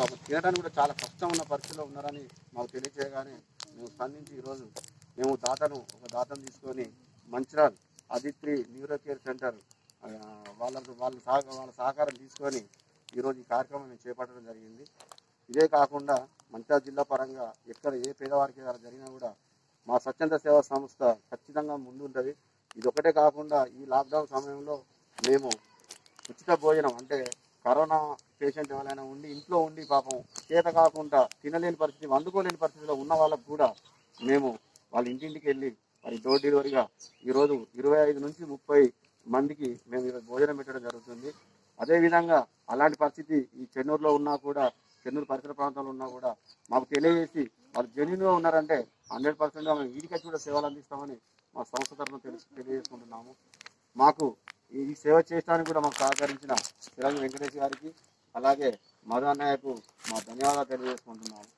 పాపం తినడానికి కూడా చాలా కష్టం ఉన్న పరిస్థితిలో ఉన్నారని మాకు తెలియజేయగానే మేము స్పందించి ఈరోజు మేము దాతను ఒక దాతను తీసుకొని Mancherial Aditri neuro care centre వాళ్ళ వాళ్ళకు వాళ్ళ సహ వాళ్ళ సహకారం తీసుకొని ఈరోజు ఈ కార్యక్రమం మేము చేపట్టడం జరిగింది. ఇదే కాకుండా మంచిర్యాల జిల్లా పరంగా ఎక్కడ ఏ పేదవారికి జరిగినా కూడా మా స్వచ్ఛంద సేవా సంస్థ ఖచ్చితంగా ముందుంటుంది. ఇది ఒకటే కాకుండా ఈ లాక్డౌన్ సమయంలో మేము ఉచిత భోజనం అంటే కరోనా పేషెంట్ ఎవరైనా ఉండి ఇంట్లో ఉండి పాపం చేత కాకుండా తినలేని పరిస్థితి అందుకోలేని పరిస్థితిలో ఉన్న వాళ్ళకు కూడా మేము వాళ్ళ ఇంటింటికి వెళ్ళి మరి డోర్ డెలివరీగా ఈరోజు ఇరవై ఐదు నుంచి ముప్పై మందికి మేము ఈరోజు భోజనం పెట్టడం జరుగుతుంది. అదేవిధంగా అలాంటి పరిస్థితి ఈ చెన్నూరులో ఉన్నా కూడా చెన్నూరు పరిసర ప్రాంతాల్లో ఉన్నా కూడా మాకు తెలియజేసి వాళ్ళు జెన్యున్గా ఉన్నారంటే హండ్రెడ్ పర్సెంట్గా మేము వీడికి కూడా సేవలు అందిస్తామని మా సంస్థ తరఫున తెలిసి తెలియజేసుకుంటున్నాము. మాకు ఈ ఈ సేవ చేయడానికి కూడా మాకు సహకరించిన చిరంజీవి వెంకటేష్ గారికి అలాగే మదన్నయ్యకు మా ధన్యవాదాలు తెలియజేసుకుంటున్నాము